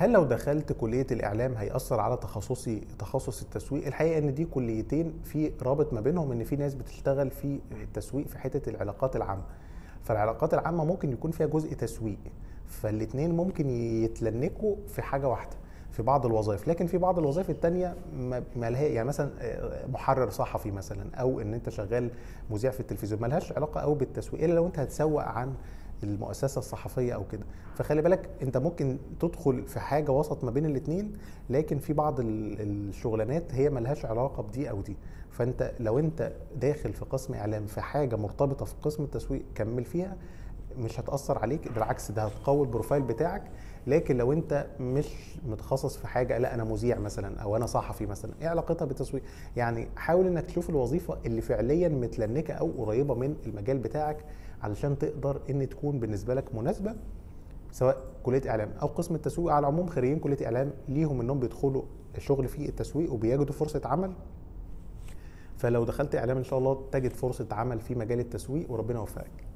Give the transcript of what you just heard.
هل لو دخلت كلية الإعلام هيأثر على تخصصي تخصص التسويق؟ الحقيقة إن دي كليتين في رابط ما بينهم إن في ناس بتشتغل في التسويق في حتة العلاقات العامة. فالعلاقات العامة ممكن يكون فيها جزء تسويق فالاثنين ممكن يتلنكوا في حاجة واحدة في بعض الوظائف. لكن في بعض الوظائف التانية ما لها يعني مثلا محرر صحفي مثلا أو إن أنت شغال مذيع في التلفزيون ملهاش علاقة قوي بالتسويق إلا لو أنت هتسوق عن المؤسسة الصحفية أو كده. فخلي بالك أنت ممكن تدخل في حاجة وسط ما بين الاثنين لكن في بعض الشغلانات هي ملهاش علاقة بدي أو دي. فأنت لو أنت داخل في قسم إعلام في حاجة مرتبطة في قسم التسويق كمل فيها. مش هتأثر عليك بالعكس ده هتقوي البروفايل بتاعك. لكن لو انت مش متخصص في حاجة لا أنا مذيع مثلا أو أنا صحفي مثلا إيه علاقتها بالتسويق؟ يعني حاول إنك تشوف الوظيفة اللي فعليا متلنكة أو قريبة من المجال بتاعك علشان تقدر إن تكون بالنسبة لك مناسبة سواء كلية إعلام أو قسم التسويق. على العموم خريجين كلية إعلام ليهم انهم بيدخلوا الشغل في التسويق وبيجدوا فرصة عمل. فلو دخلت إعلام إن شاء الله تجد فرصة عمل في مجال التسويق وربنا يوفقك.